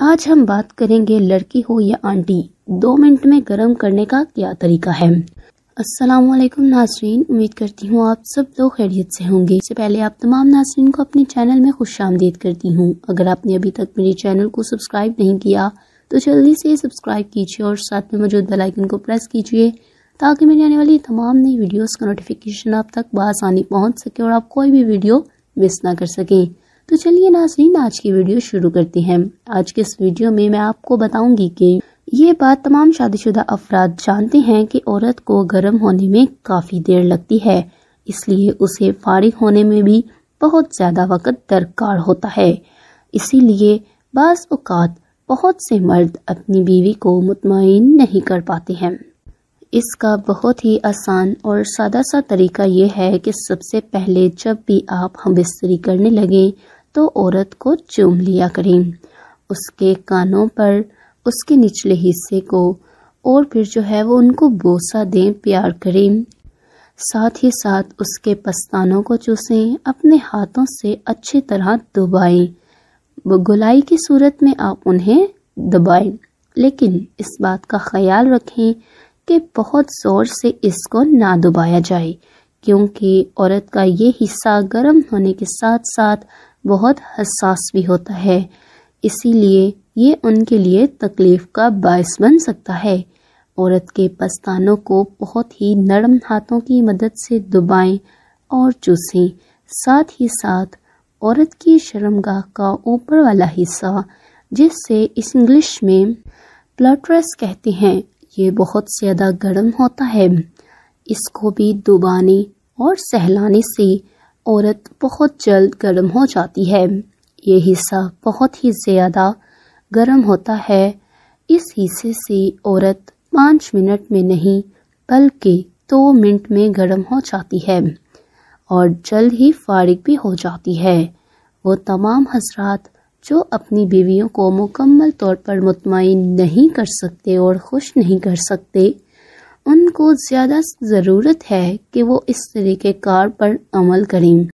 आज हम बात करेंगे लड़की हो या आंटी। दो मिनट में गर्म करने का क्या तरीका है? अस्सलाम वालेकुम उम्मीद करती हूँ आप सब लोग खैरियत से होंगे। इससे पहले आप तमाम नाजरीन को अपने चैनल में खुश आमदीद करती हूँ। अगर आपने अभी तक मेरे चैनल को सब्सक्राइब नहीं किया तो जल्दी से सब्सक्राइब कीजिए और साथ में मौजूद बेलाइकन को प्रेस कीजिए, ताकि मेरी आने वाली तमाम नई वीडियोस का नोटिफिकेशन आप तक बसानी पहुँच सके और आप कोई भी वीडियो मिस ना कर सकें। तो चलिए नाजरीन, आज की वीडियो शुरू करते हैं। आज के इस वीडियो में मैं आपको बताऊँगी कि ये बात तमाम शादीशुदा अफराद जानते हैं कि औरत को गर्म होने में काफ़ी देर लगती है, इसलिए उसे फारिग होने में भी बहुत ज़्यादा वक्त दरकार होता है। इसीलिए बाज़ बहुत से मर्द अपनी बीवी को मुतमिन नहीं कर पाते हैं। इसका बहुत ही आसान और सादा सा तरीका ये है कि सबसे पहले जब भी आप हम बिस्तरी करने लगें तो औरत को चूम लिया करें। उसके कानों पर, उसके निचले हिस्से को, और फिर जो है वो उनको बोसा दें, प्यार करें। साथ ही साथ उसके पस्तानों को चूसें, अपने हाथों से अच्छी तरह दबाएँ। गुलाई की सूरत में आप उन्हें दबाएँ। लेकिन इस बात का ख्याल रखें कि बहुत ज़ोर से इसको ना दबाया जाए। क्योंकि औरत का ये हिस्सा गर्म होने के साथ साथ बहुत हसास भी होता है। इसीलिए ये उनके लिए तकलीफ़ का बायस बन सकता है। औरत के पस्तानों को बहुत ही नरम हाथों की मदद से दबाएँ और चूसें। साथ ही साथ औरत की शर्मगाह का ऊपर वाला हिस्सा जिससे इस इंग्लिश में प्लटरस कहते हैं, ये बहुत ज़्यादा गर्म होता है। इसको भी दुबाने और सहलाने से औरत बहुत जल्द गर्म हो जाती है। ये हिस्सा बहुत ही ज़्यादा गर्म होता है। इस हिस्से से औरत पाँच मिनट में नहीं, बल्कि दो मिनट में गर्म हो जाती है और जल्द ही फारिग भी हो जाती है। वो तमाम हजरात जो अपनी बीवियों को मुकम्मल तौर पर मुतमिन नहीं कर सकते और खुश नहीं कर सकते उनको ज़्यादा ज़रूरत है कि वो इस तरीके कार पर अमल करें।